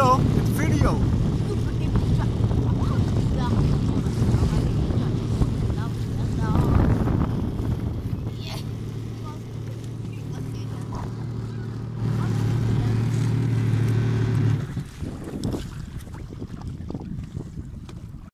video, it's video.